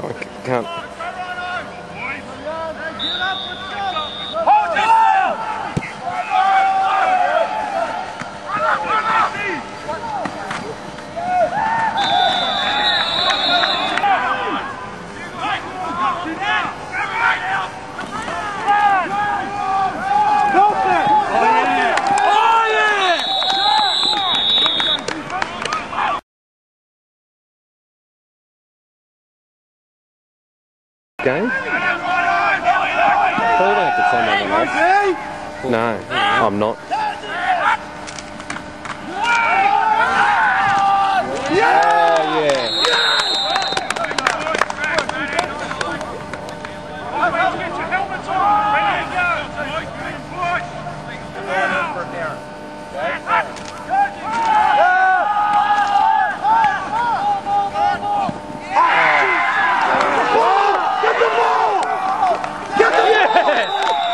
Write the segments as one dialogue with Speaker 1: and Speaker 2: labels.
Speaker 1: can't. can't. Game? Don't have to that. No, I'm not.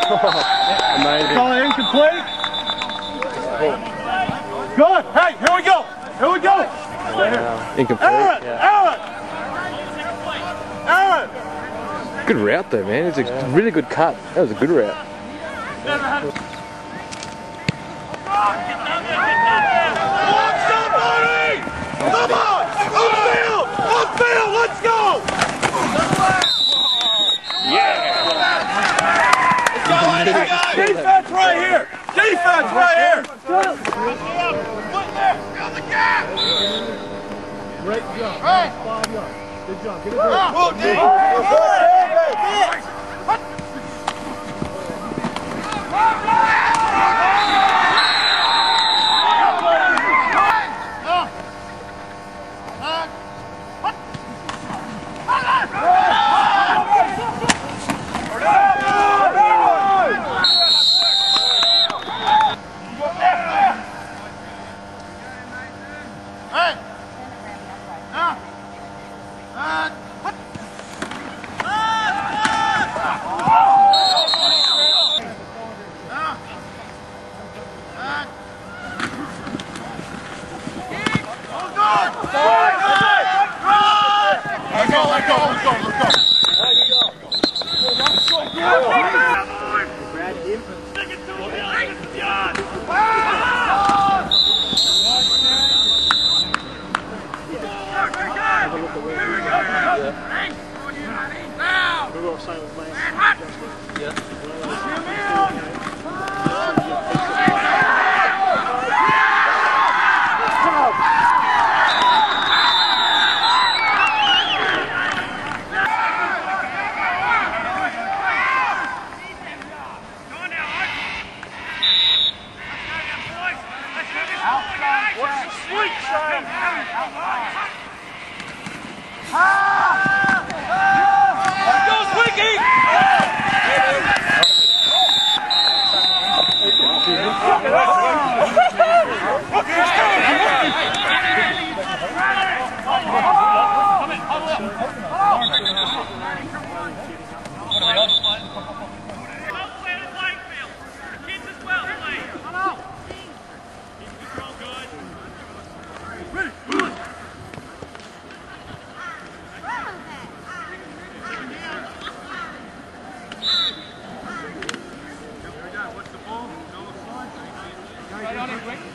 Speaker 1: Amazing.
Speaker 2: Call it incomplete. Good. Hey, here we go. Here we go.
Speaker 1: Wow. Incomplete.
Speaker 2: Aaron,
Speaker 1: Yeah.
Speaker 2: Aaron, Aaron.
Speaker 1: Good route though, man. It's a really good cut. That was a good route.
Speaker 2: Come on! Upfield! Upfield! Let's go! Yeah! Defense right here! Defense right here! Great job. Five yards. Good job. Get it Let's sign my Yeah. Pump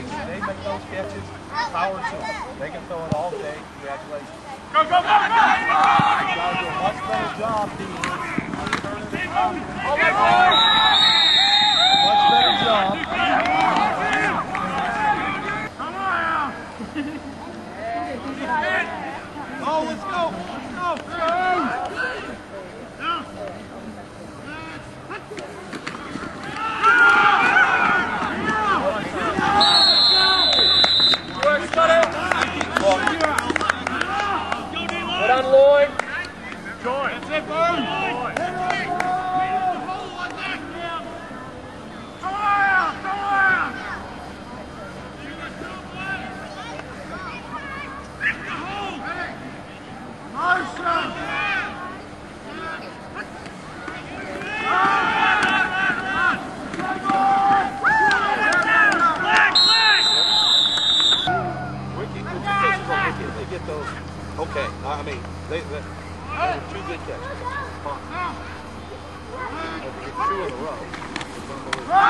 Speaker 2: Hey, they make those catches? Power to them. They can throw it all day. Congratulations.
Speaker 3: Go, go, go, go!
Speaker 2: You gotta do a much better job, team.
Speaker 3: All right, boys!
Speaker 2: Much better job.
Speaker 3: Come on! Oh, let's go! Let's go!
Speaker 2: Put on Lloyd.
Speaker 3: That's it, Vern! Come on! Come on! Nice shot!
Speaker 2: Ricky, the two catches on Ricky, if they get those, okay. I mean, they, they, they were two good catches. Fine. If they get two in a row, it's unbelievable.